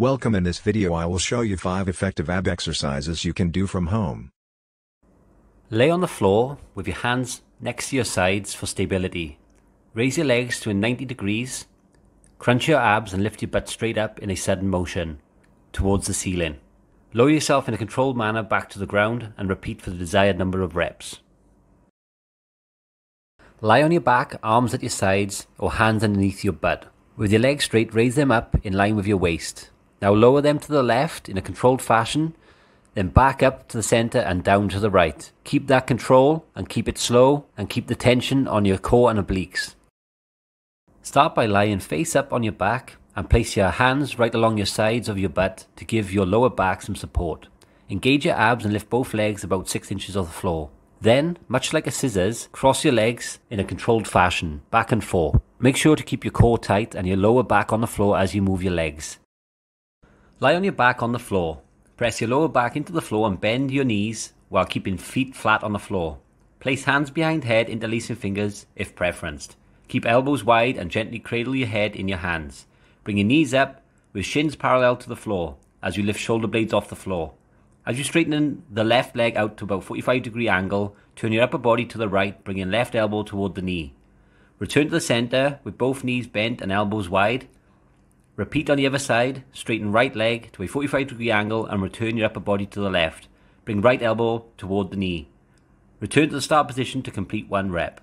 Welcome in this video I will show you 5 effective ab exercises you can do from home. Lay on the floor with your hands next to your sides for stability. Raise your legs to a 90 degrees. Crunch your abs and lift your butt straight up in a sudden motion towards the ceiling. Lower yourself in a controlled manner back to the ground and repeat for the desired number of reps. Lie on your back, arms at your sides or hands underneath your butt. With your legs straight, raise them up in line with your waist. Now lower them to the left in a controlled fashion, then back up to the center and down to the right. Keep that control and keep it slow and keep the tension on your core and obliques. Start by lying face up on your back and place your hands right along your sides of your butt to give your lower back some support. Engage your abs and lift both legs about 6 inches off the floor. Then, much like a scissors, cross your legs in a controlled fashion, back and forth. Make sure to keep your core tight and your lower back on the floor as you move your legs. Lie on your back on the floor. Press your lower back into the floor and bend your knees while keeping feet flat on the floor. Place hands behind head, interlacing fingers if preferenced. Keep elbows wide and gently cradle your head in your hands. Bring your knees up with shins parallel to the floor as you lift shoulder blades off the floor. As you straighten the left leg out to about 45 degree angle, turn your upper body to the right, bringing left elbow toward the knee. Return to the center with both knees bent and elbows wide Repeat on the other side, straighten right leg to a 45 degree angle and return your upper body to the left. Bring right elbow toward the knee. Return to the start position to complete one rep.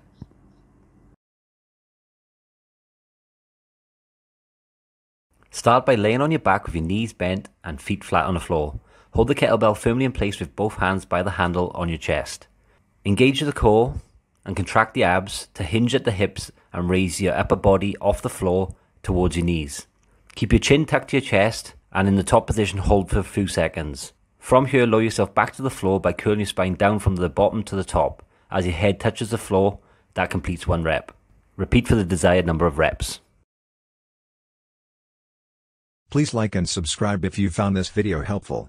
Start by laying on your back with your knees bent and feet flat on the floor. Hold the kettlebell firmly in place with both hands by the handle on your chest. Engage the core and contract the abs to hinge at the hips and raise your upper body off the floor towards your knees. Keep your chin tucked to your chest and in the top position hold for a few seconds. From here, lower yourself back to the floor by curling your spine down from the bottom to the top. As your head touches the floor, that completes one rep. Repeat for the desired number of reps. Please like and subscribe if you found this video helpful.